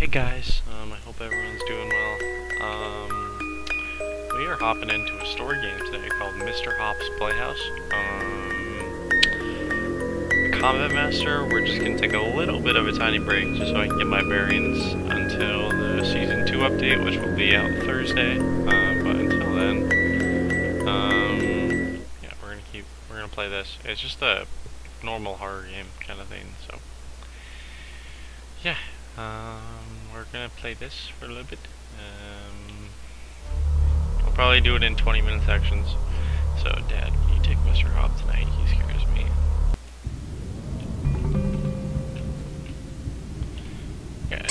Hey guys, um, I hope everyone's doing well. Um, we are hopping into a story game today called Mr. Hopp's Playhouse. Um, Combat Master, we're just gonna take a little bit of a tiny break just so I can get my bearings until the Season 2 update, which will be out Thursday. Uh, but until then, um, yeah, we're gonna keep, we're gonna play this. It's just a normal horror game kind of thing, so. Yeah, we're gonna play this for a little bit. Um, I'll probably do it in 20 minute sections. So, Dad, can you take Mr. Hopp tonight? He scares me. Okay.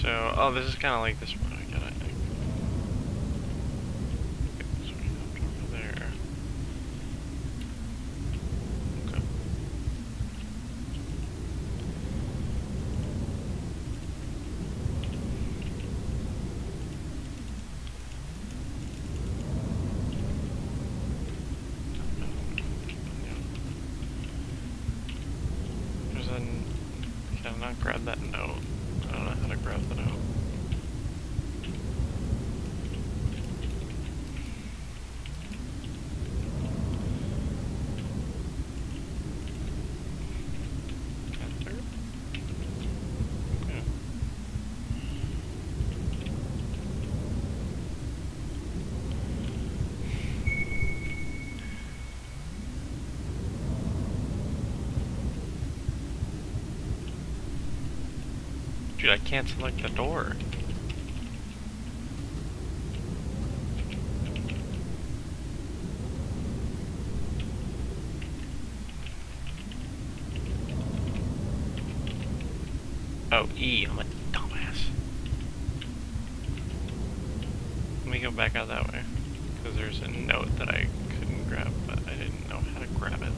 So, oh, this is kind of like this one. I gotta. Okay, so we hopped over there. Okay. There's a. n- Can I not grab that note? I don't know how to grab the note. Enter? Okay. Dude, I can't select the door. Oh, E. I'm a dumbass. Let me go back out that way. Because there's a note that I couldn't grab, but I didn't know how to grab it.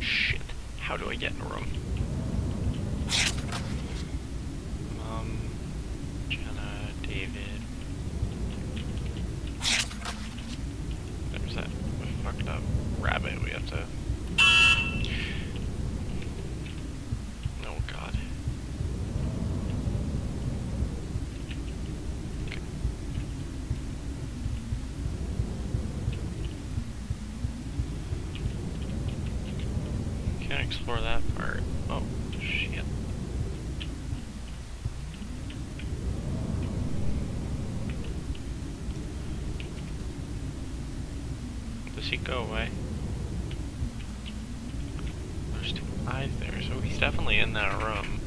Shit. How do I get in a room? Mom, Jenna, David. There's that fucked up rabbit we have to. Oh god. Okay. Can't explore that part. Oh, shit. Does he go away? There's two eyes there, so he's definitely in that room.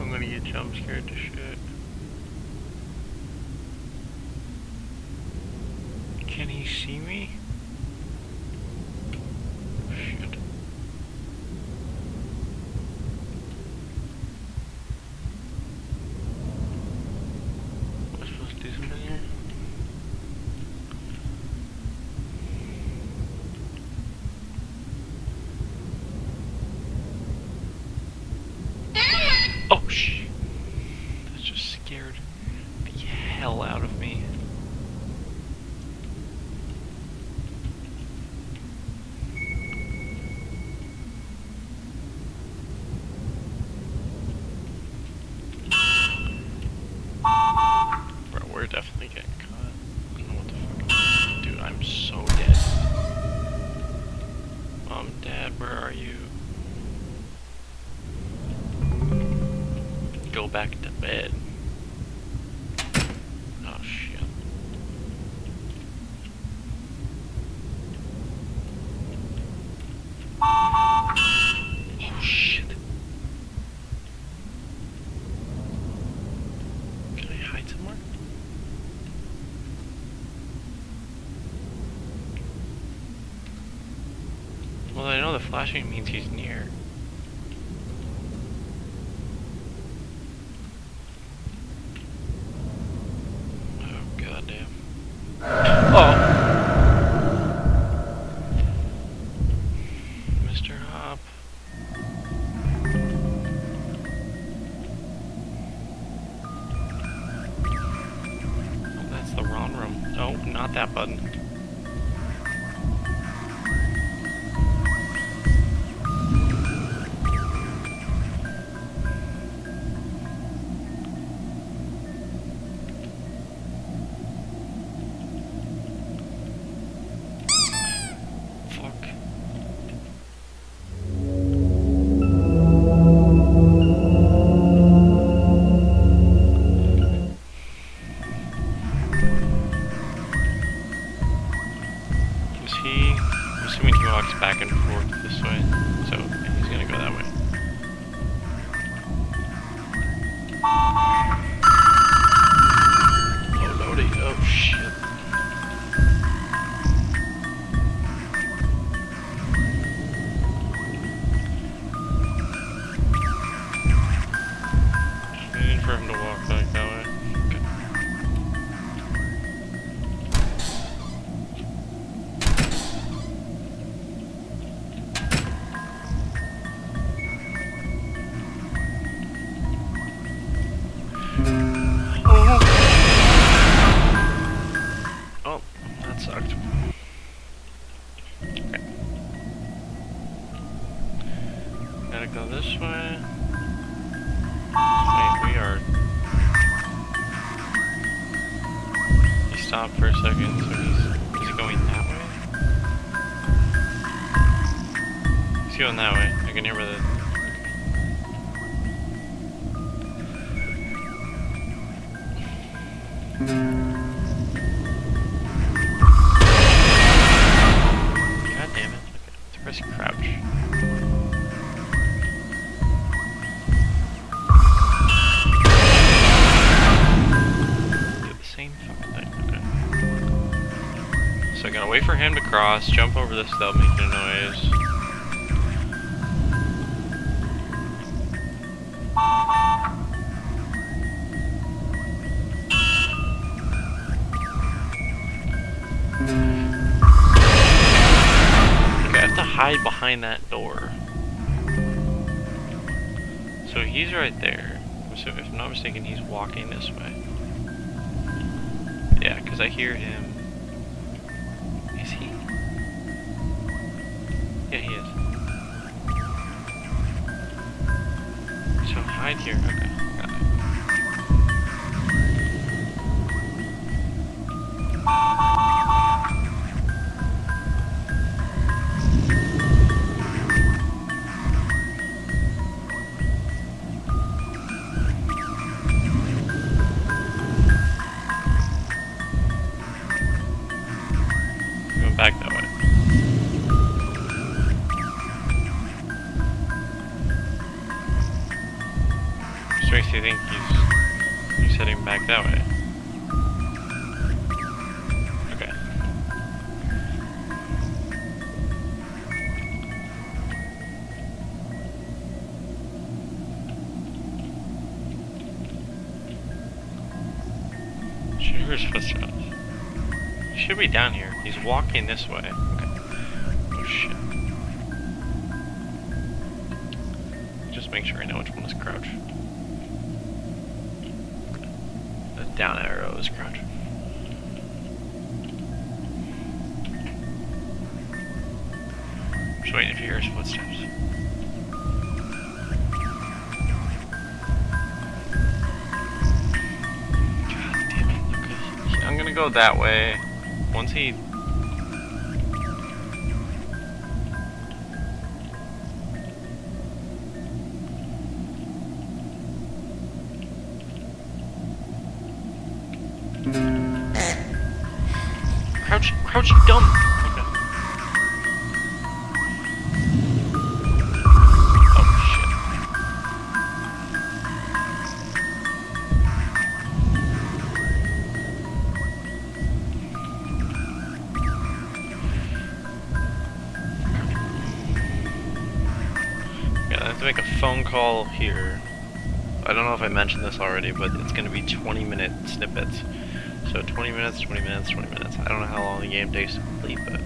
I'm gonna get jump scared to shit. Can he see me? Shit. Am I supposed to do something here? Oh sh! That just scared the hell out of me. Bro, we're definitely getting caught. I don't know what the fuck. Dude, I'm so dead. Mom, Dad, where are you? Go back to bed. Oh shit. Oh shit. Can I hide somewhere? Well, I know the he's near. Gotta wait for him to cross, jump over this without making a noise. Okay, I have to hide behind that door. So he's right there. So if I'm not mistaken, he's walking this way. Yeah, because I hear him. Hide here. Okay, Just make sure I know which one is crouch. The down arrow is crouch. Just waiting if you hear his footsteps. God damn it. Okay. I'm gonna go that way. Once he Oh, have to make a phone call here. I don't know if I mentioned this already, but it's going to be 20 minute snippets. So 20 minutes, 20 minutes, 20 minutes. I don't know how long the game takes to complete, but...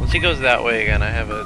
Once he goes that way again, I have a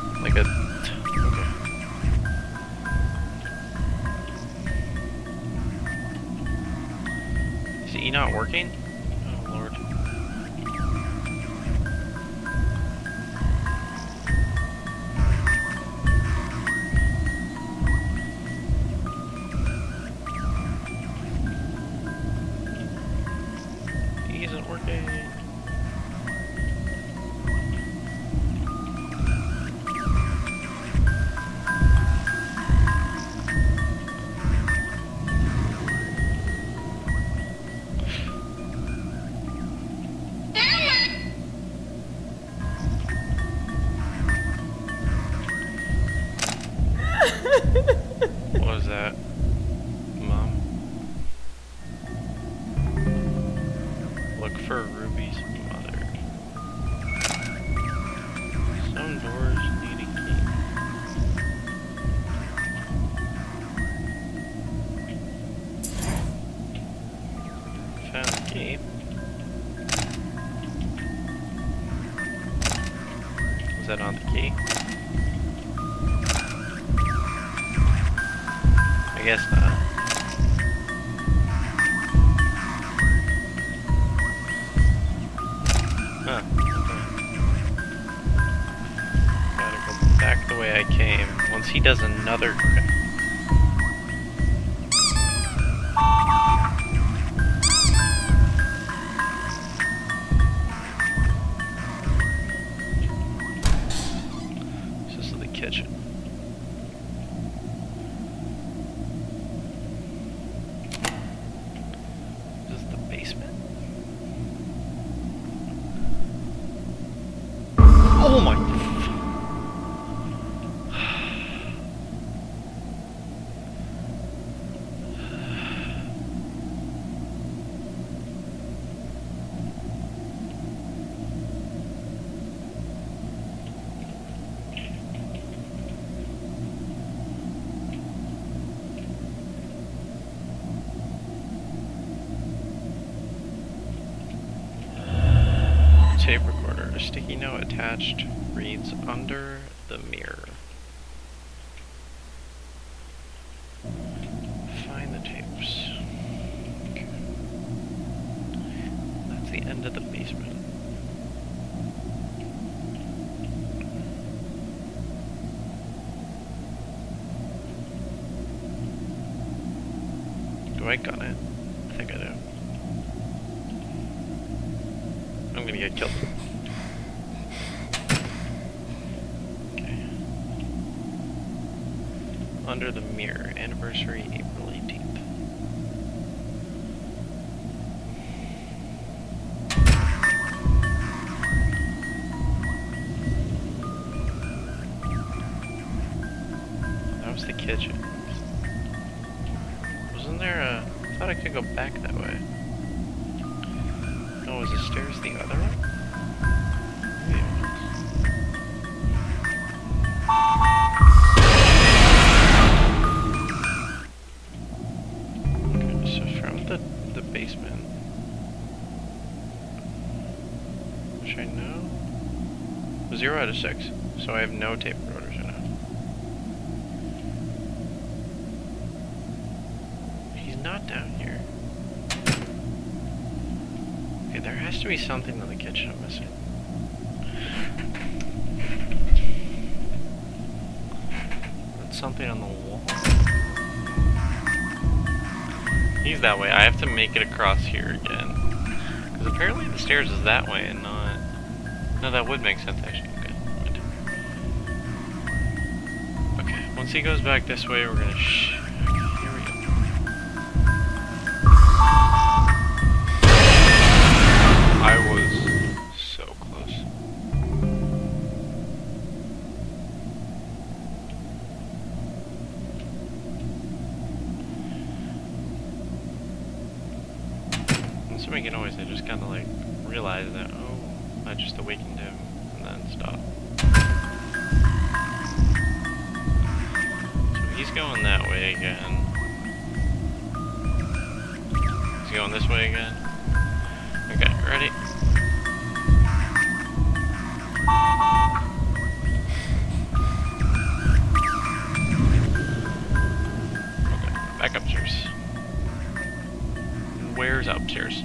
Found the key. Was that on the key? I guess not. Huh. okay. Gotta go back the way I came. Once he does another. Oh my. Tape recorder. A sticky note attached reads under the mirror. Find the tapes. Okay. That's the end of the basement. Do I gun it? I think I do. I'm gonna get killed. Under the mirror, anniversary April 0 out of 6. So I have no tape rotors in it. He's not down here. Okay, there has to be something in the kitchen I'm missing. That's something on the wall. He's that way. I have to make it across here again. Because apparently the stairs is that way and not no, that would make sense actually. Okay. Okay, once he goes back this way, we're gonna sh... So a noise, I just kind of like realize that, oh, I just awakened him and then stopped. So he's going that way again. He's going this way again. Okay, ready? Okay, back upstairs. Where's upstairs?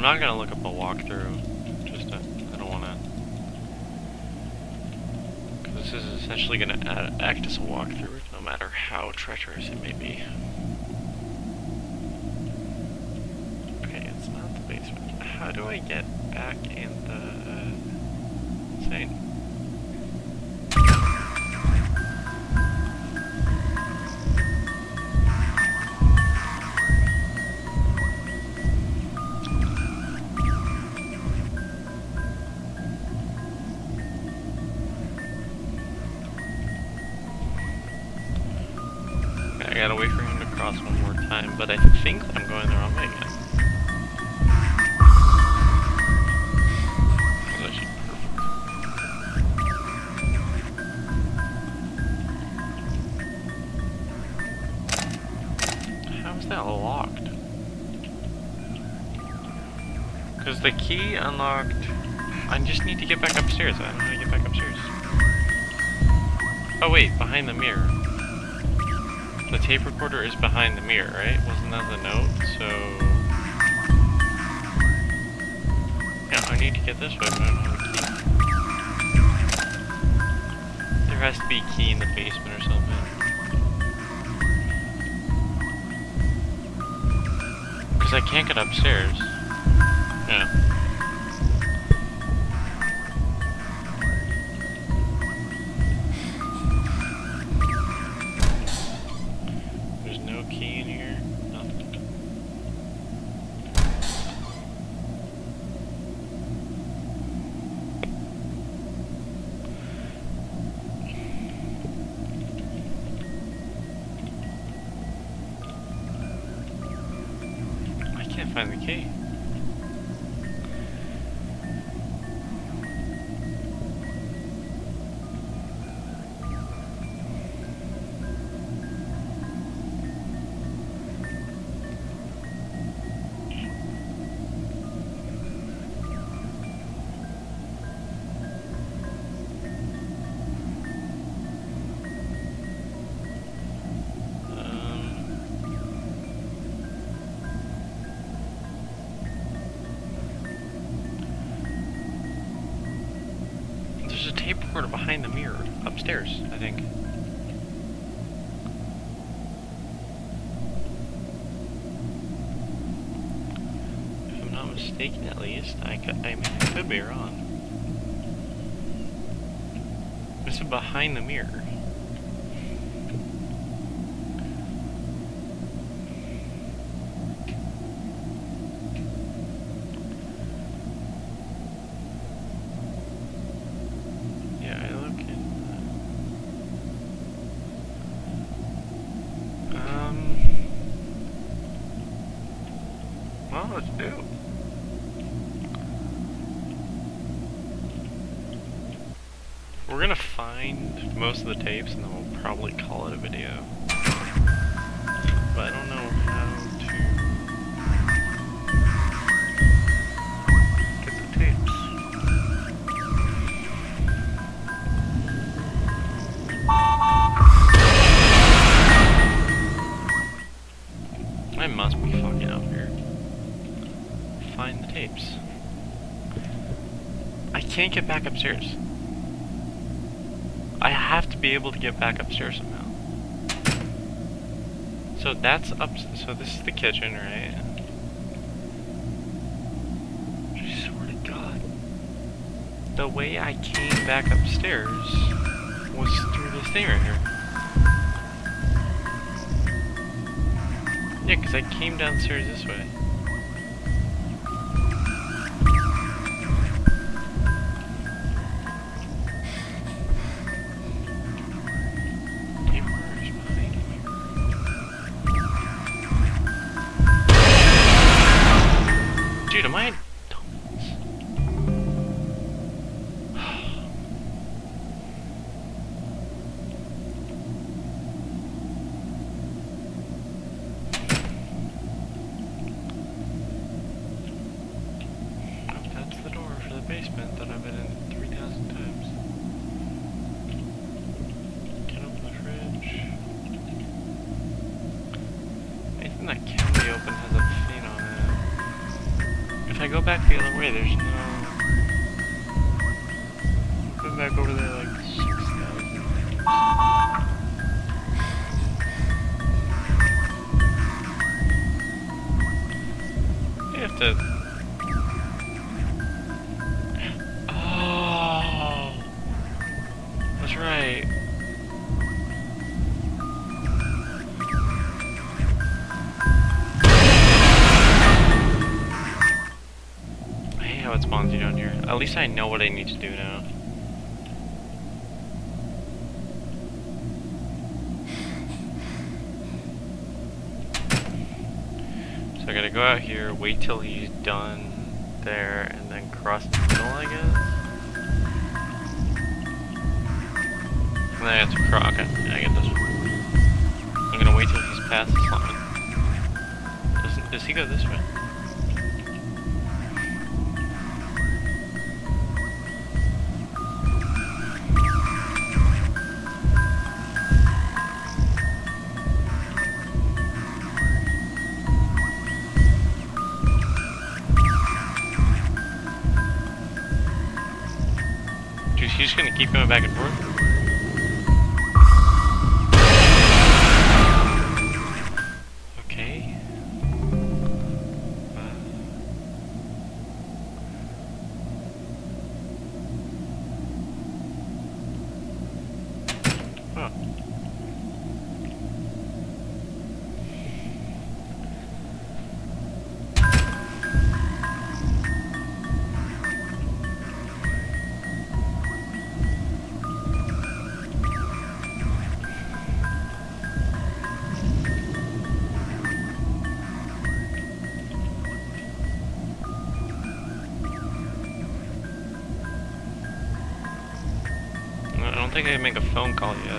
I'm not gonna look up a walkthrough. Just, uh, I don't wanna. This is essentially gonna add, act as a walkthrough, no matter how treacherous it may be. Okay, it's not the basement. How do I get back in the? Okay, unlocked. I just need to get back upstairs. I don't know how to get back upstairs. Oh wait, behind the mirror. The tape recorder is behind the mirror, right? Wasn't that the note? So... Yeah, I need to get this way, but I don't key. There has to be a key in the basement or something. Because I can't get upstairs. Yeah. Can't find the key. It's behind the mirror. Yeah, I look in. the- Um. Well, let's do. it. We're gonna find tapes and then we'll probably call it a video. But I don't know how to get the tapes. I must be fucking up here. Find the tapes. I can't get back upstairs. I have to be able to get back upstairs somehow. So that's up. So this is the kitchen, right? I swear to God, the way I came back upstairs was through this thing right here. Yeah, because I came downstairs this way. Way, there's how it spawns you down here. At least I know what I need to do now. So I gotta go out here, wait till he's done there, and then cross the middle, I guess? And then I have to cross, okay, I get this one. I'm gonna wait till he's past this line. Doesn't, does he go this way? Dude, he's gonna keep going back and forth? Phone call yet.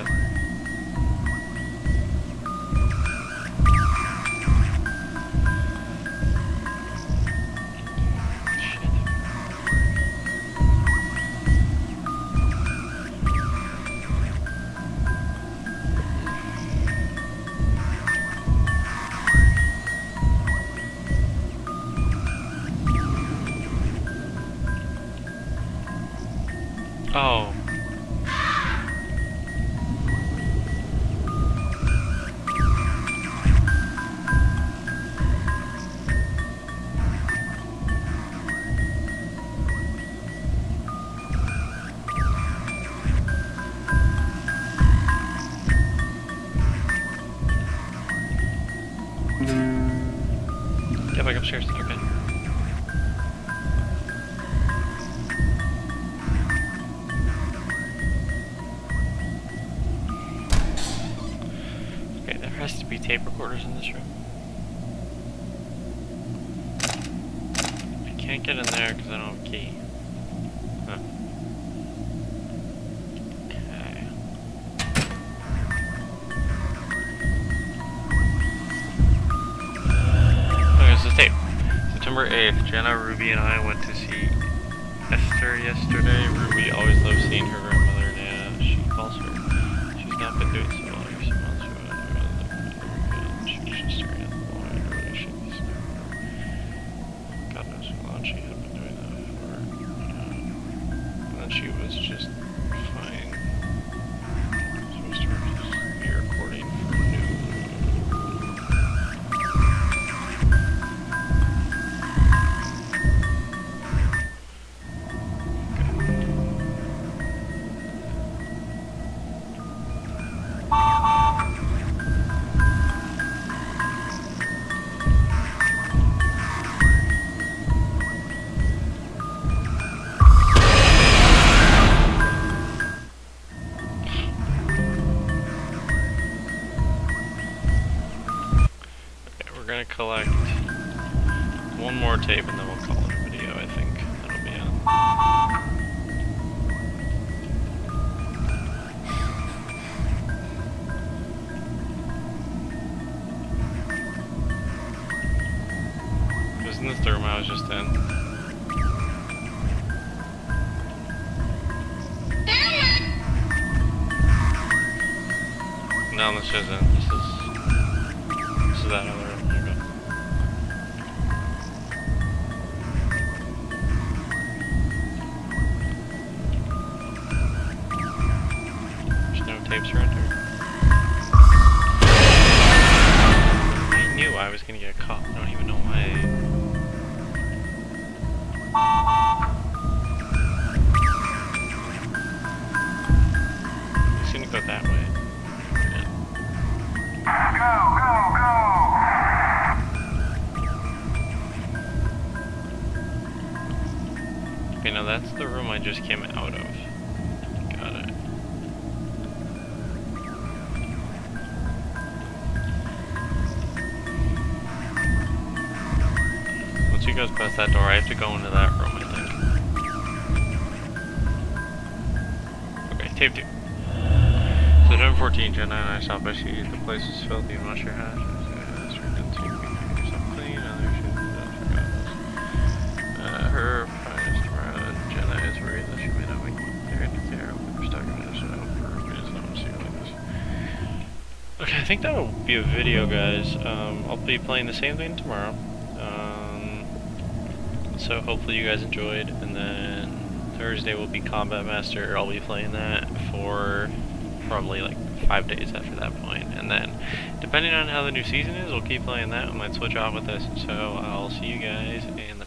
Tape recorders in this room. I can't get in there because I don't have a key. Huh. Okay. Okay, so tape. September 8th, Jenna, Ruby, and I went to see Esther yesterday. Ruby always loves seeing her grandmother, and she calls her. She's not been doing so No, this isn't. This is this is that You guys pass that door, I have to go into that room, I think. Okay, tape two. So November 14, Jen and I stopped by she the place was filthy hands. Uh, her finest Jenna, is worried that she may not it there we're stuck this uh, I'm this. Okay, I think that will be a video, guys. Um, I'll be playing the same thing tomorrow. So hopefully you guys enjoyed, and then Thursday will be Combat Master. I'll be playing that for probably like five days after that point, and then depending on how the new season is, we'll keep playing that. I might switch off with this. So I'll see you guys in